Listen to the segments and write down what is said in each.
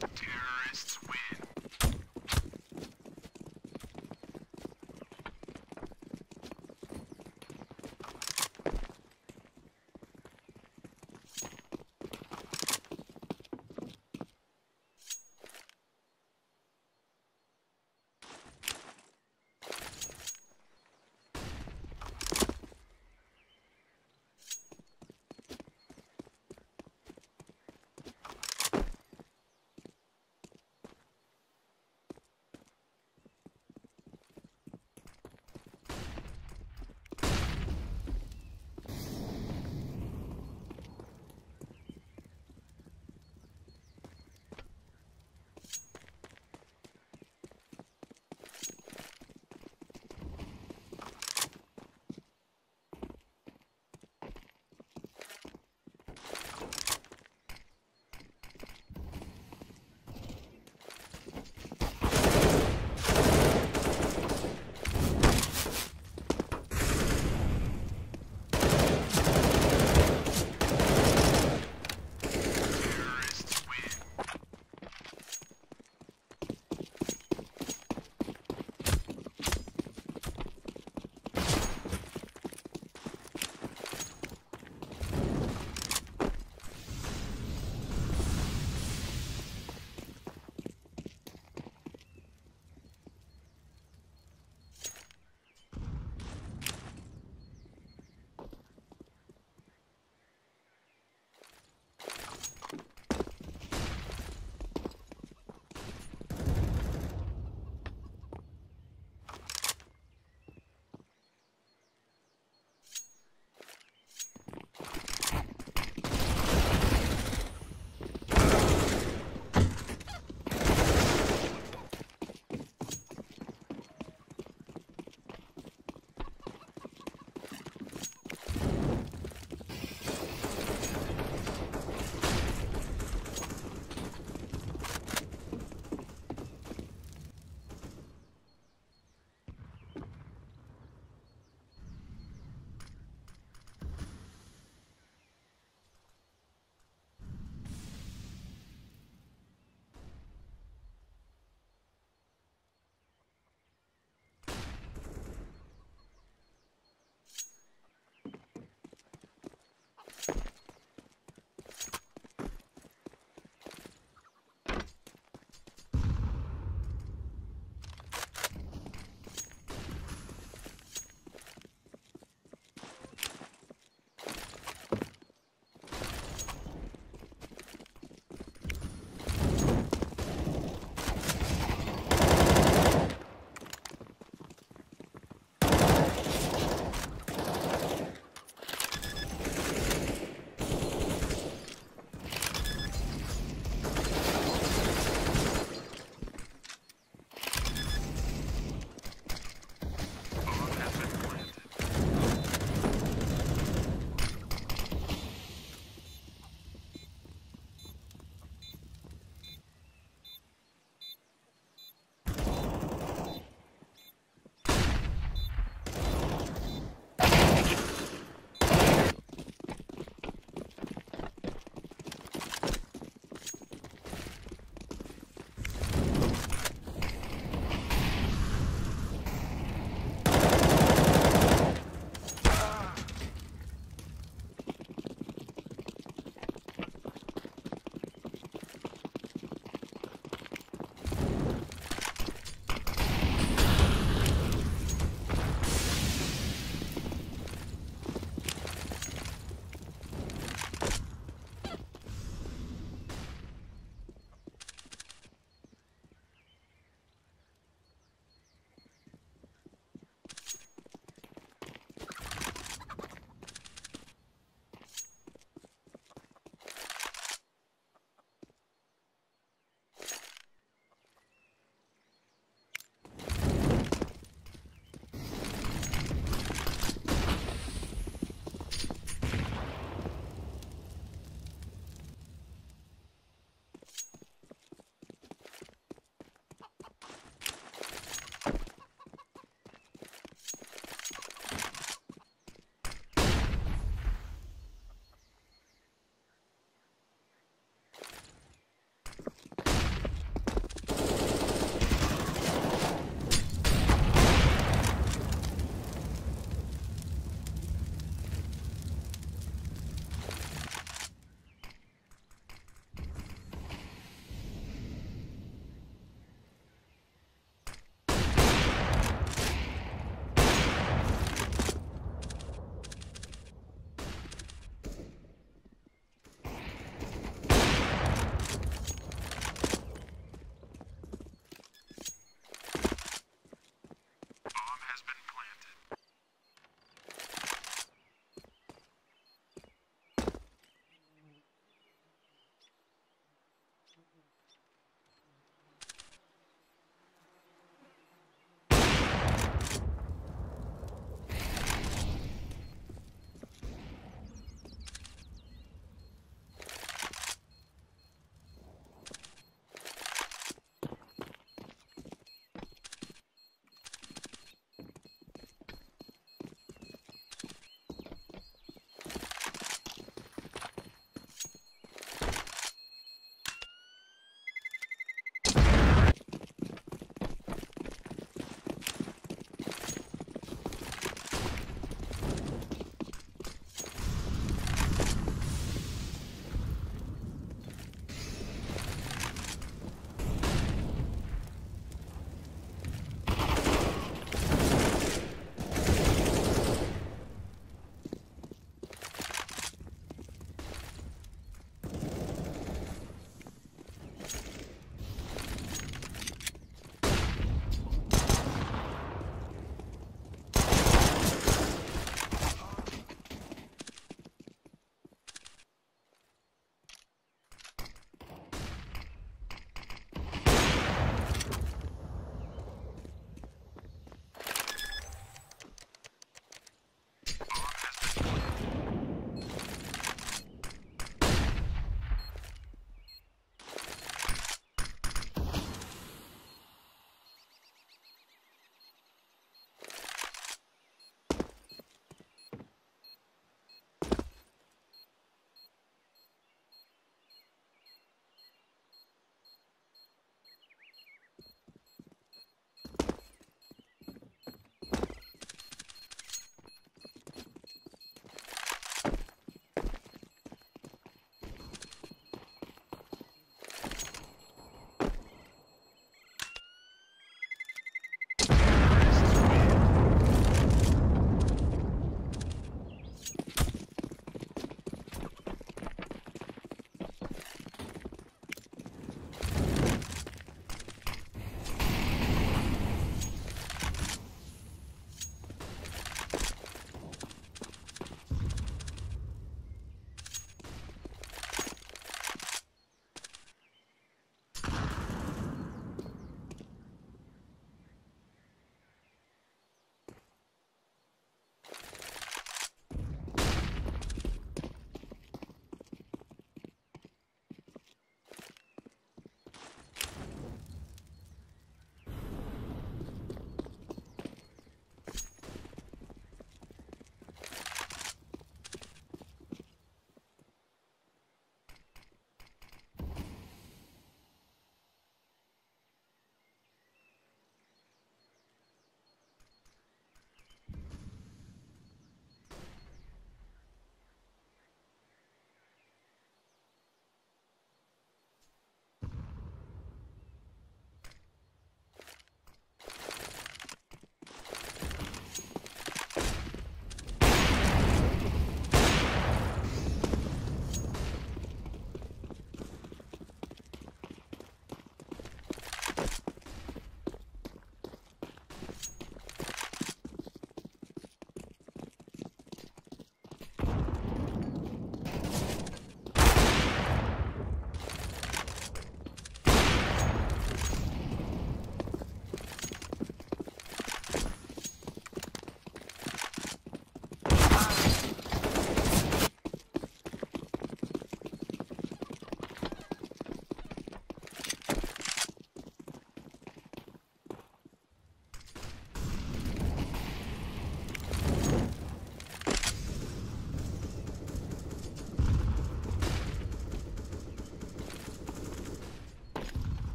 Terrorists win.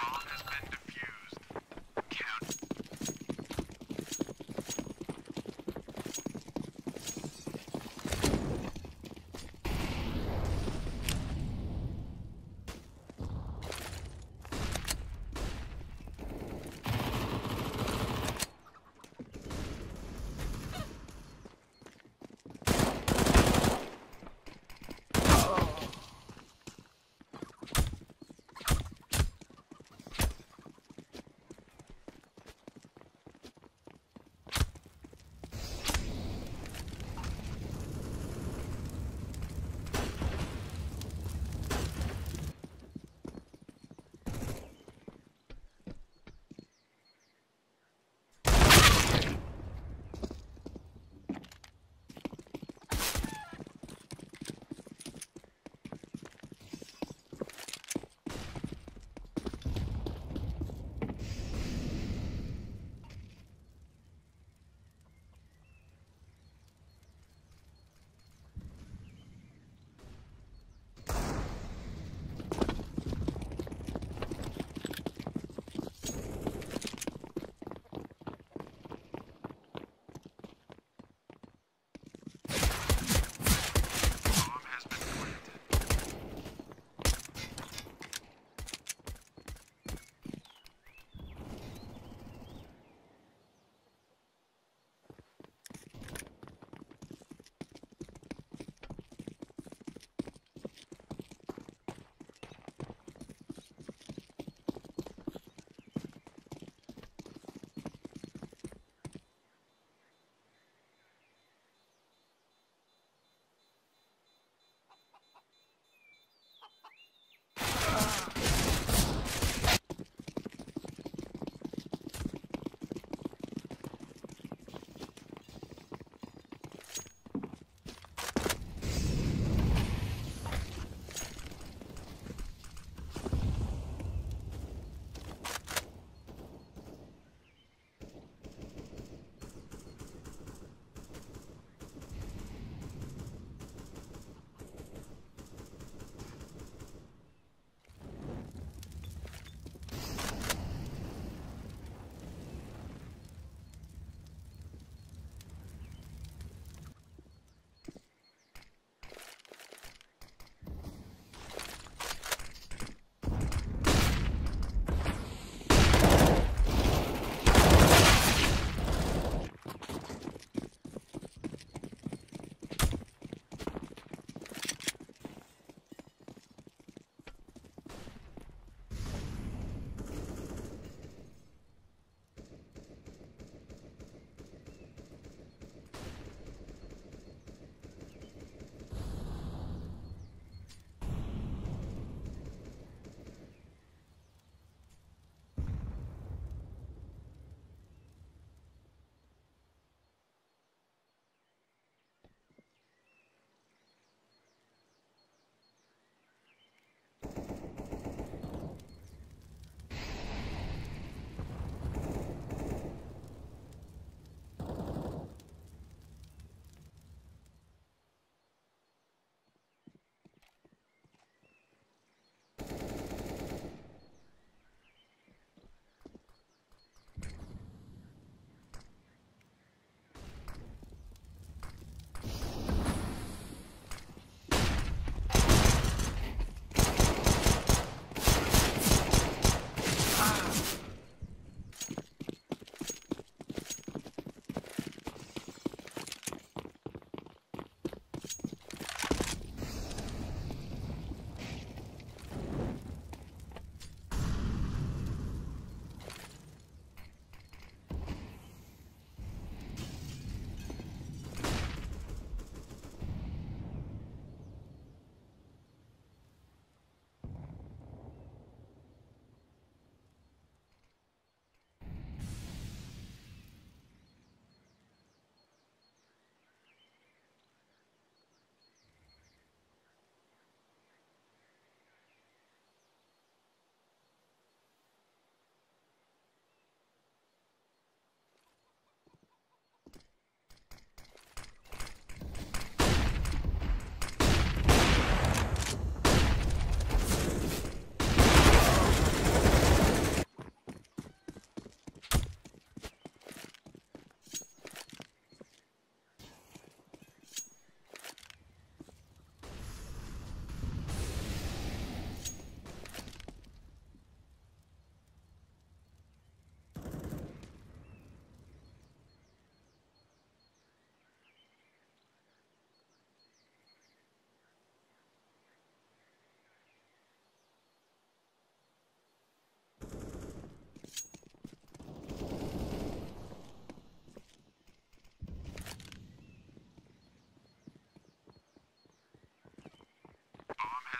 Bomb has been defused. Count.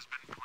has been